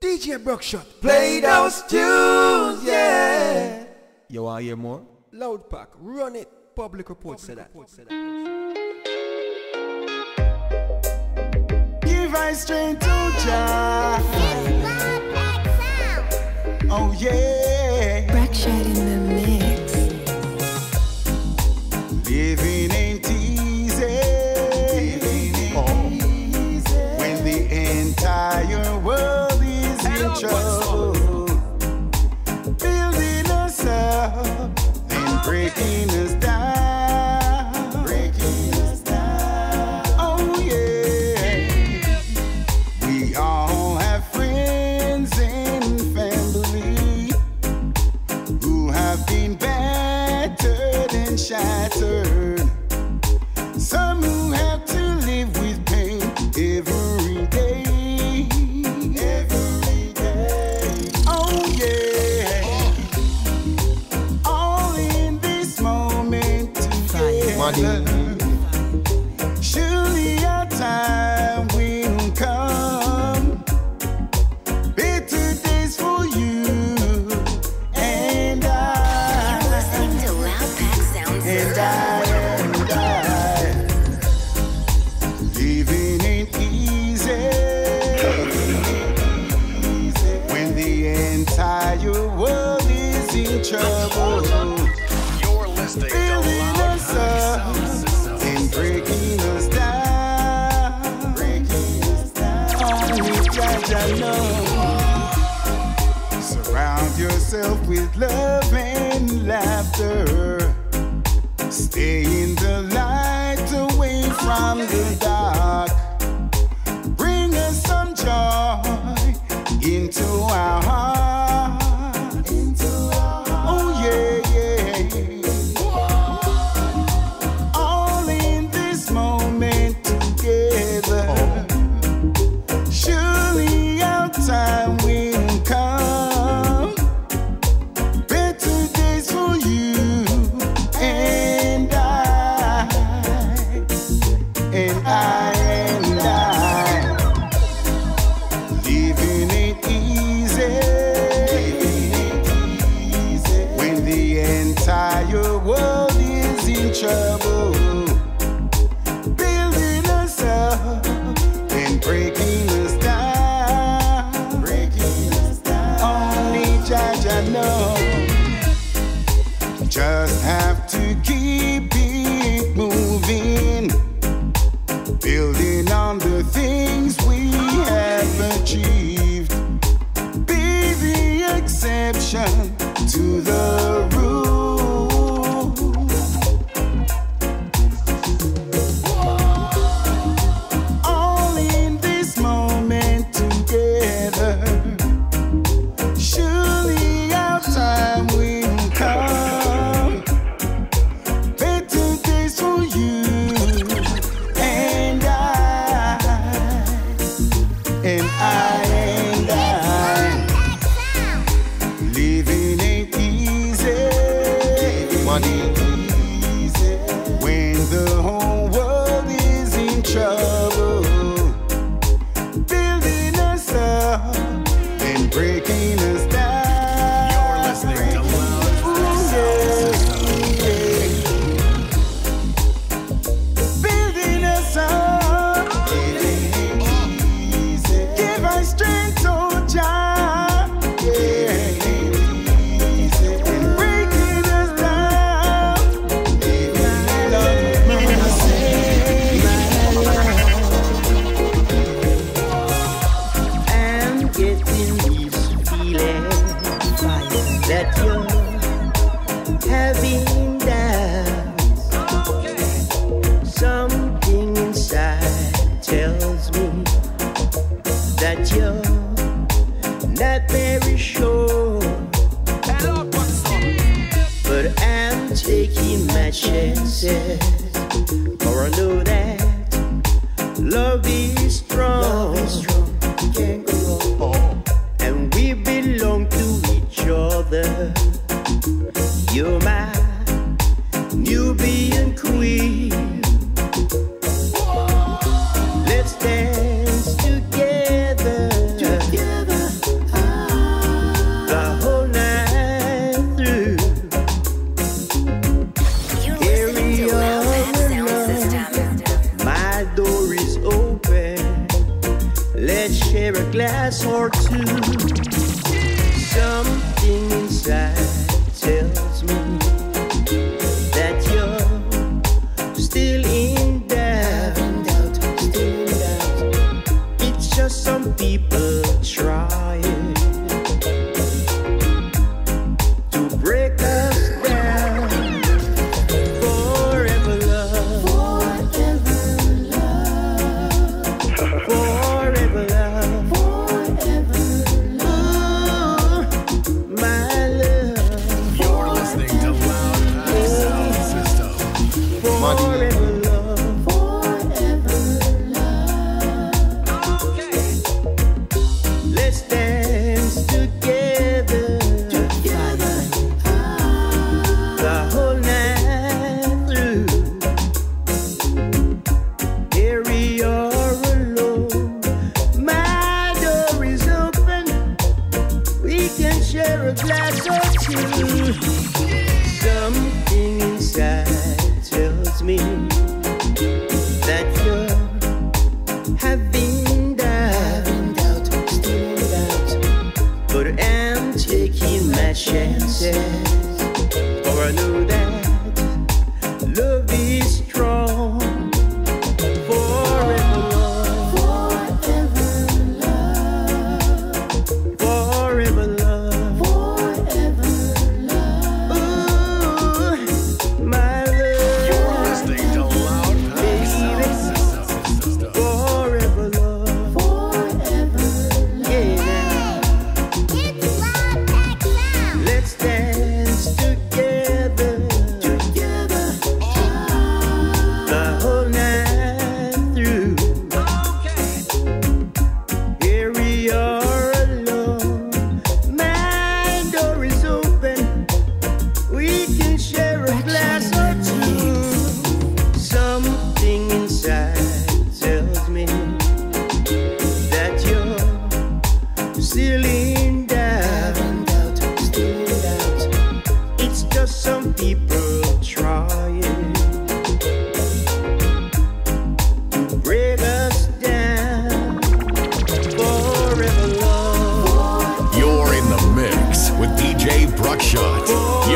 DJ Bruckshut. Play those tunes, yeah. You want to hear more? Loud pack, run it. Public report said that. Report that. Give I strength to Jah. Oh yeah. Bruckshut in the Building us up and breaking us down. Surely a time will come. Better days for you and I. You're to Sounds. And I, and I. Living ain't easy. When the entire world is in trouble. yourself with love and laughter. Stay in the light away from the dark.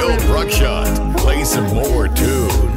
Yo, Bruckshut, play some more tunes.